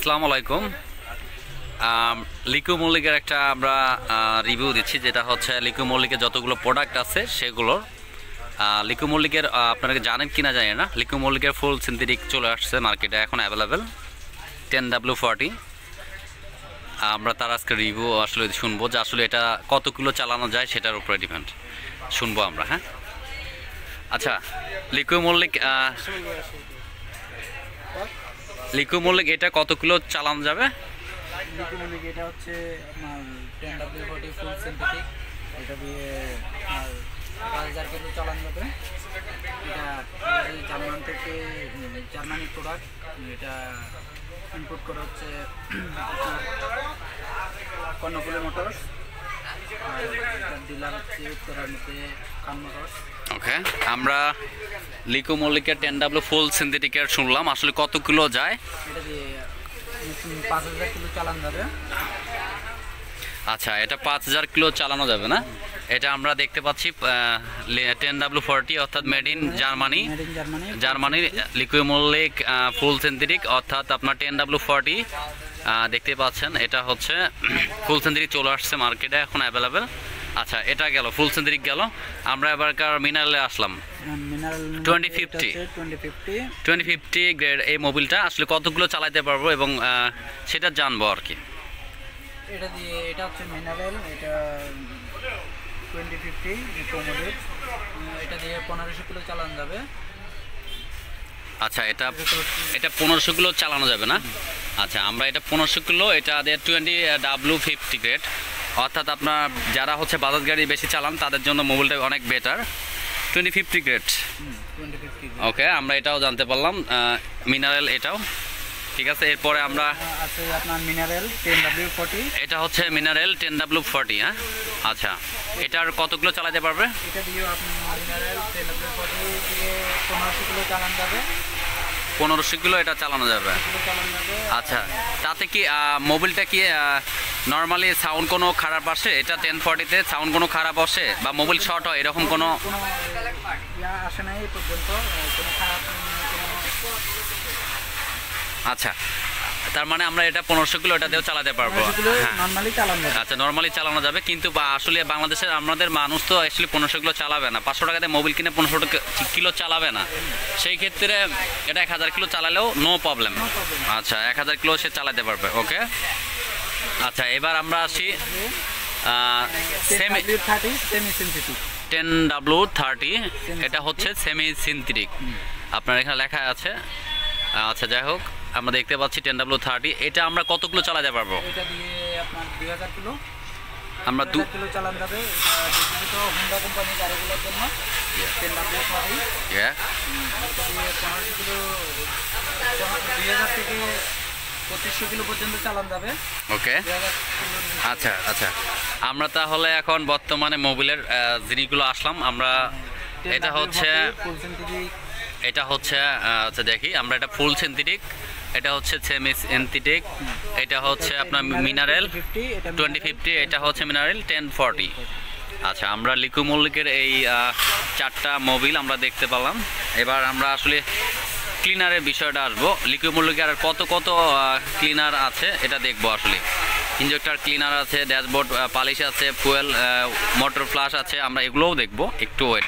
আসসালামু আলাইকুম। লিকু মল্লিকের একটা আমরা রিভিউ দিচ্ছি, যেটা হচ্ছে লিকু মল্লিকের যতগুলো প্রোডাক্ট আছে সেগুলোর। লিকু মল্লিকের আপনারা জানেন কিনা জানি না। লিকু মল্লিকের ফুল সিনথেটিক চলে আসছে মার্কেটে এখন অ্যাভেলেবেল টেন ডাব্লিউ ফর্টি আমরা তার আজকে রিভিউ আসলে শুনব যে আসলে এটা কত কিলো চালানো যায় সেটার উপরে ডিপেন্ড শুনব আমরা হ্যাঁ? আচ্ছা লিকু মল্লিক লিকু মল্লিক এটা কত কিলো চালানো যাবে? লিকুমিনিক এটা হচ্ছে এটা দিয়ে পাঁচ হাজার কিলো যাবে। এটা জার্মান থেকে, জার্মানি প্রোডাক্ট এটা ইনপুট করা হচ্ছে মোটরস ওকে আমরা লিকু মল্লিকের টেন ডাব্লু ফুল সিনথেটিকের শুনলাম। আসলে কত কিলো যায়? আচ্ছা এটা পাঁচ হাজার কিলো চালানো যাবে না? এটা আমরা দেখতে পাচ্ছি টেন ডাব্লু ফোরটি অর্থাৎ মেড ইন জার্মানি জার্মানি জার্মানির লিকুইড মল্লিক ফুল সিনথেটিক অর্থাৎ আপনার টেন ডাব্লু ফোরটি। দেখতে পাচ্ছেন এটা হচ্ছে ফুল সিনথেটিক চলে আসছে মার্কেটে এখন অ্যাভেলেবেল আচ্ছা এটা গেল ফুল সিনথেটিক গেল। আমরা এবারকার মিনারেলে আসলাম। Twenty fifty twenty fifty grade এই মোবিলটা আসলে কতগুলো চালাতে পারব এবং সেটা জানব আর কি। এটা দিয়ে এটা হচ্ছে মিনারেল এটা টোয়েন্টি ফিফটি এটা দিয়ে পনেরোশো কিলো চালান যাবে। আচ্ছা এটা এটা পনেরোশো কিলো চালানো যাবে না? আচ্ছা আমরা এটা পনেরোশো কিলো এটা দিয়ে টোয়েন্টি ডাব্লু ফিফটি গ্রেড অর্থাৎ আপনার যারা হচ্ছে বাজাজ গাড়ি বেশি চালান তাদের জন্য মোবাইলটা অনেক better twenty fifty grade okay আমরা এটাও জানতে পারলাম মিনারেল এটাও। ঠিক আছে এরপরে আমরা আছে আপনার মিনারেল টেন এটা হচ্ছে মিনারেল টেন ডাব্লু ফর্টি হ্যাঁ? আচ্ছা এটার কতগুলো চালাতে পারবে? এটা দিয়েও আপনি মিনারেল টেন ডাব্লিউ ফোর্টি দিয়ে পনেরোশো কিলো চালান যাবে। পনেরোশো কিলো এটা চালানো যাবে। আচ্ছা তাতে কি মোবিলটা কি নর্মালি সাউন্ড কোনো খারাপ আসে? এটা টেন ফর্টিতে সাউন্ড কোনো খারাপ আসে? বা মোবিল শর্ট হয়, এরকম কোনো? আচ্ছা তার মানে আমরা এটা পনেরোশো কিলো এটা দিয়েও চালাতে পারব। হ্যাঁ। আচ্ছা নর্মালি চালানো যাবে কিন্তু আসলে বাংলাদেশের আমাদের মানুষ তো অ্যাকচুয়ালি পনেরোশো কিলো চালাবে না। পাঁচশো টাকাতে মোবিল কিনে পনেরোশো কিলো চালাবে না। সেই ক্ষেত্রে এটা এক হাজার কিলো চালালেও নো প্রবলেম আচ্ছা এক হাজার কিলো সে চালাতে পারবে ওকে আচ্ছা এবার আমরা আসি semi thirty semi synthetic ten W thirty এটা হচ্ছে সেমি সিনথেটিক আপনার এখানে লেখা আছে। আচ্ছা যাই হোক। আমরা দেখতে পাচ্ছি টেন ডাব্লু থার্টি এটা আমরা কতগুলো চালাতে পারব? এটা দিয়ে আপনার দুই হাজার কিলো। আমরা দু কিলো চালান যাবে। এটা কোম্পানির গাড়িগুলোর জন্য। Ten W forty Yeah. এটা দিয়ে পনেরোশো কিলো দুই হাজার থেকে পঁচিশশো কিলো পর্যন্ত চালান যাবে। ওকে আচ্ছা আচ্ছা। আমরা তাহলে এখন বর্তমানে মোবিলের জিনিসগুলো আসলাম। আমরা এটা হচ্ছে এটা হচ্ছে আচ্ছা দেখি। আমরা এটা ফুল সিনথেটিক এটা হচ্ছে সেমিস সিনথেটিক এটা হচ্ছে আপনার মিনারেল টোয়েন্টি ফিফটি এটা হচ্ছে মিনারেল টেন ফর্টি আচ্ছা আমরা লিকু মল্লিকের এই চারটা মোবিল আমরা দেখতে পেলাম। এবার আমরা আসলে ক্লিনারের বিষয়টা আসব। লিকু মল্লিকের আর কত কত ক্লিনার আছে এটা দেখব আসলে। ইঞ্জেক্টর ক্লিনার আছে ড্যাশবোর্ড পালিশ আছে ফুয়েল মোটর ফ্লাশ আছে, আমরা এগুলোও দেখব। একটু ওয়েট